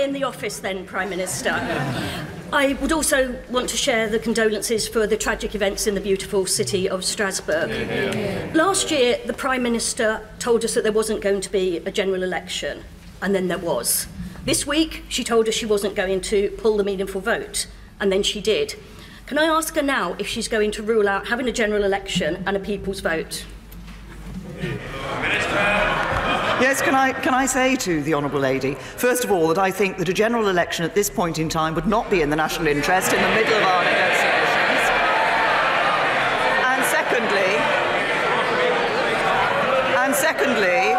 stay in the office then, Prime Minister. I would also want to share the condolences for the tragic events in the beautiful city of Strasbourg. Last year, the Prime Minister told us that there wasn't going to be a general election, and then there was. This week, she told us she wasn't going to pull the meaningful vote, and then she did. Can I ask her now if she's going to rule out having a general election and a people's vote? Yes, can I, can I say to the Honourable Lady, first of all, that I think that a general election at this point in time would not be in the national interest in the middle of our negotiations. And secondly, and secondly,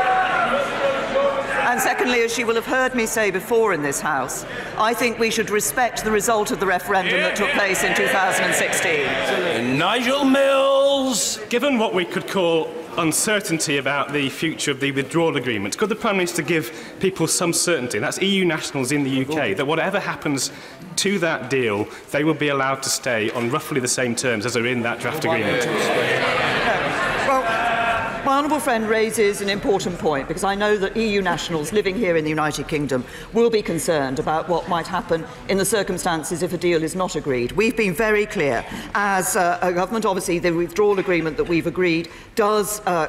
and secondly, as she will have heard me say before in this House, I think we should respect the result of the referendum that took place in 2016. Nigel Mills! Given what we could call uncertainty about the future of the withdrawal agreement, could the Prime Minister give people some certainty, that's EU nationals in the UK, that whatever happens to that deal, they will be allowed to stay on roughly the same terms as are in that draft agreement? My honourable friend raises an important point because I know that EU nationals living here in the United Kingdom will be concerned about what might happen in the circumstances if a deal is not agreed. We've been very clear as uh, a government, obviously, the withdrawal agreement that we've agreed does uh,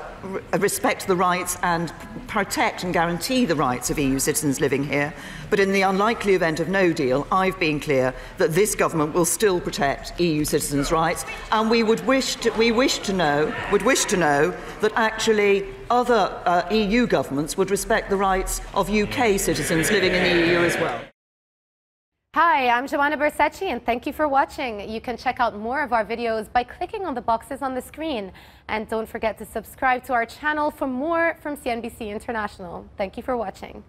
respect the rights and protect and guarantee the rights of EU citizens living here. But in the unlikely event of no deal, I've been clear that this government will still protect EU citizens' rights, and we would wish to, we wish to know would wish to know that actually other uh, EU governments would respect the rights of UK citizens living in the EU as well. Hi, I'm Joumanna Bercetche and thank you for watching. You can check out more of our videos by clicking on the boxes on the screen. And don't forget to subscribe to our channel for more from CNBC International. Thank you for watching.